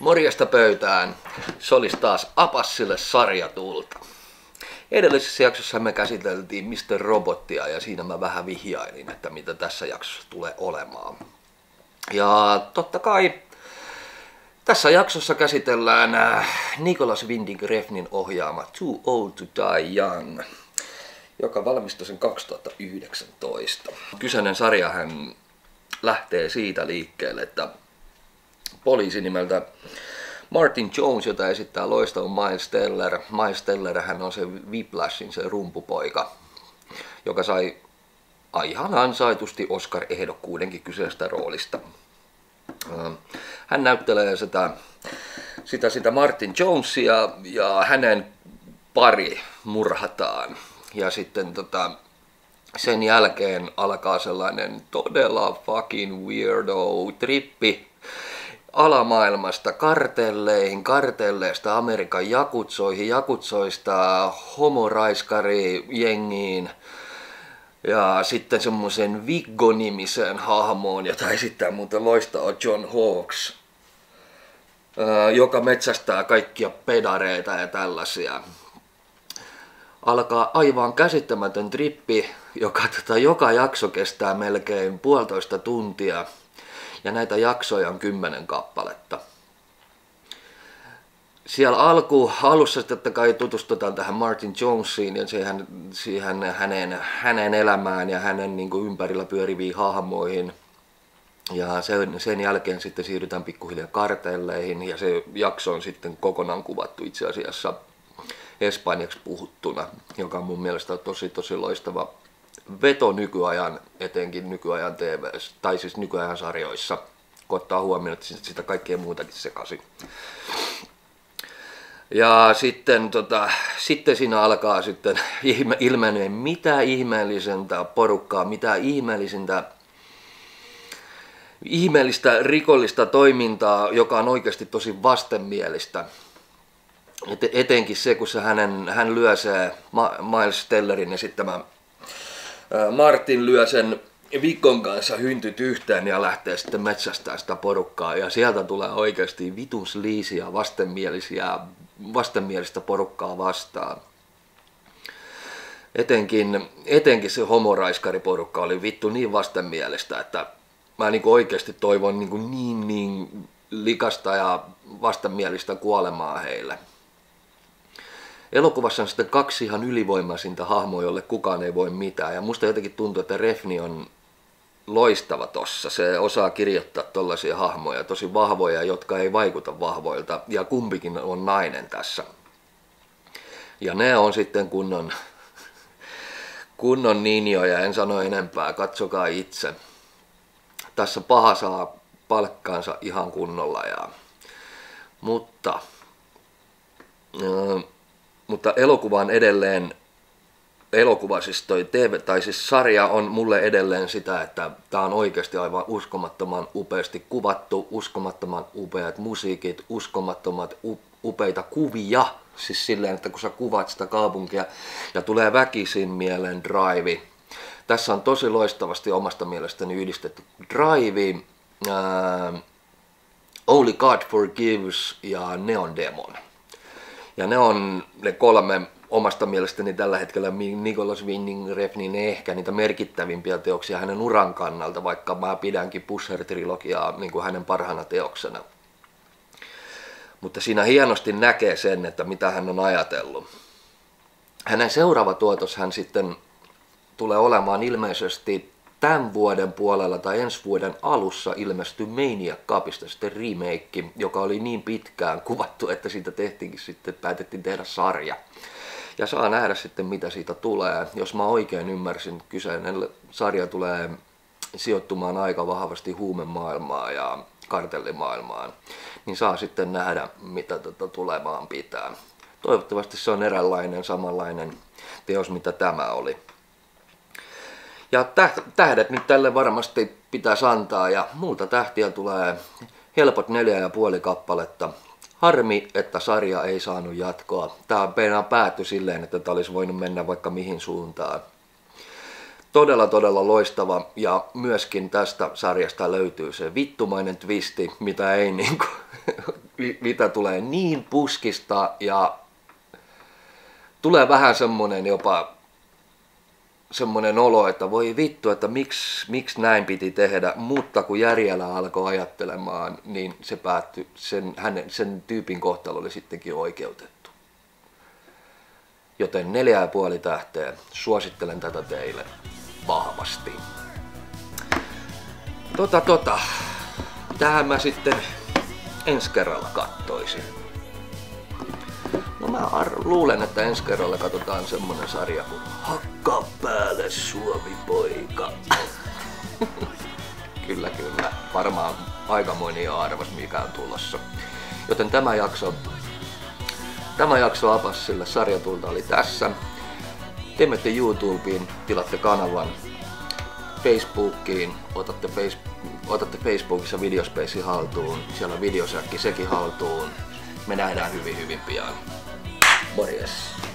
Morjesta pöytään. Se olisi taas Apassille sarjatulta. Edellisessä jaksossa me käsiteltiin Mr. Robottia ja siinä mä vähän vihjailin, että mitä tässä jaksossa tulee olemaan. Ja totta kai tässä jaksossa käsitellään äh, Nicholas Winding Refnin ohjaama Too Old to Die Young, joka valmistui sen 2019. Kyseinen sarjahan lähtee siitä liikkeelle, että poliisi nimeltä Martin Jones, jota esittää loistava Miles Teller. Miles Teller hän on se Whiplashin se rumpupoika, joka sai ihan ansaitusti Oscar-ehdokkuudenkin kyseisestä roolista. Hän näyttelee sitä, sitä, sitä Martin Jonesia ja hänen pari murhataan. Ja sitten tota, sen jälkeen alkaa sellainen todella fucking weirdo trippi alamaailmasta kartelleihin, kartelleista Amerikan jakutsoihin, jakutsoista homoraiskari jengiin ja sitten semmoisen Viggo-nimiseen hahmoon, jota esittää muuten loistava John Hawks, joka metsästää kaikkia pedareita ja tällaisia. Alkaa aivan käsittämätön trippi, joka tota, joka jakso kestää melkein puolitoista tuntia – ja näitä jaksoja on kymmenen kappaletta. Siellä alku, alussa totta kai tutustutaan tähän Martin Jonesiin ja siihen, siihen hänen, hänen elämään ja hänen niin kuin ympärillä pyöriviin hahmoihin. Ja sen, sen jälkeen sitten siirrytään pikkuhiljaa kartelleihin ja se jakso on sitten kokonaan kuvattu itse asiassa espanjaksi puhuttuna, joka on mun mielestä tosi tosi loistava veto nykyajan, etenkin nykyajan TV, tai siis nykyajan sarjoissa, kun ottaa huomioon, että sitä kaikkea muutakin sekaisin. Ja sitten, tota, sitten siinä alkaa sitten ilme, ilmenee mitä ihmeellisintä porukkaa, mitä ihmeellisintä ihmeellistä rikollista toimintaa, joka on oikeasti tosi vastenmielistä. Et, etenkin se, kun se hänen, hän lyö se Miles Tellerin esittämä Martin lyö sen Vikon kanssa hyntyt yhteen ja lähtee sitten metsästää sitä porukkaa. Ja sieltä tulee oikeasti vitus liisiä vastenmielisiä, vastenmielistä porukkaa vastaan. Etenkin, etenkin se homoraiskariporukka oli vittu niin vastenmielistä, että mä niin oikeasti toivon niin, niin, niin likasta ja vastenmielistä kuolemaa heille. Elokuvassa on sitten kaksi ihan ylivoimaisinta hahmoa, jolle kukaan ei voi mitään. Ja musta jotenkin tuntuu, että Refni on loistava tossa. Se osaa kirjoittaa tollaisia hahmoja, tosi vahvoja, jotka ei vaikuta vahvoilta. Ja kumpikin on nainen tässä. Ja ne on sitten kunnon, kunnon ninjoja, en sano enempää, katsokaa itse. Tässä paha saa palkkaansa ihan kunnolla. Ja, mutta mutta elokuva on edelleen, elokuva siis toi TV, tai siis sarja on mulle edelleen sitä, että tämä on oikeasti aivan uskomattoman upeasti kuvattu, uskomattoman upeat musiikit, uskomattomat upeita kuvia, siis silleen, että kun sä kuvat sitä kaupunkia ja tulee väkisin mieleen drive. Tässä on tosi loistavasti omasta mielestäni yhdistetty drive, ää, Only God Forgives ja Neon Demon. Ja ne on ne kolme omasta mielestäni tällä hetkellä Nicholas Winding Refnin ehkä niitä merkittävimpiä teoksia hänen uran kannalta, vaikka mä pidänkin Pusher-trilogiaa niin kuin hänen parhaana teoksena. Mutta siinä hienosti näkee sen, että mitä hän on ajatellut. Hänen seuraava tuotos hän sitten tulee olemaan ilmeisesti tämän vuoden puolella tai ensi vuoden alussa ilmestyi Maniac Cupista sitten remake, joka oli niin pitkään kuvattu, että siitä tehtiinkin sitten, päätettiin tehdä sarja. Ja saa nähdä sitten mitä siitä tulee. Jos mä oikein ymmärsin, kyseinen sarja tulee sijoittumaan aika vahvasti huumemaailmaan ja kartellimaailmaan, niin saa sitten nähdä mitä tota tulemaan pitää. Toivottavasti se on eräänlainen samanlainen teos mitä tämä oli. Ja tähdet nyt tälle varmasti pitäisi antaa ja muuta tähtiä tulee helpot neljä ja puoli kappaletta. Harmi, että sarja ei saanut jatkoa. Tämä päättyi silleen, että tämä olisi voinut mennä vaikka mihin suuntaan. Todella todella loistava ja myöskin tästä sarjasta löytyy se vittumainen twisti, mitä ei niinku mitä tulee niin puskista ja tulee vähän semmonen jopa semmoinen olo, että voi vittu, että miksi, miksi näin piti tehdä, mutta kun järjellä alkoi ajattelemaan, niin se päättyi, sen, hänen, sen tyypin kohtalo oli sittenkin oikeutettu. Joten neljä ja puoli tähteä, suosittelen tätä teille vahvasti. Tota tota, tähän mä sitten ensi kerralla kattoisin. Mä ar- luulen, että ensi kerralla katsotaan semmonen sarja kuin Hakka päälle Suomi poika. kyllä kyllä, varmaan aika moni jo arvas mikä on tulossa. Joten tämä jakso, tämä jakso Apassille sarjatulta oli tässä. Te menette YouTubeen, tilatte kanavan, Facebookiin, otatte, face, otatte Facebookissa videospace haltuun, siellä on videosäkki sekin haltuun. Me nähdään hyvin hyvin pian. Warriors.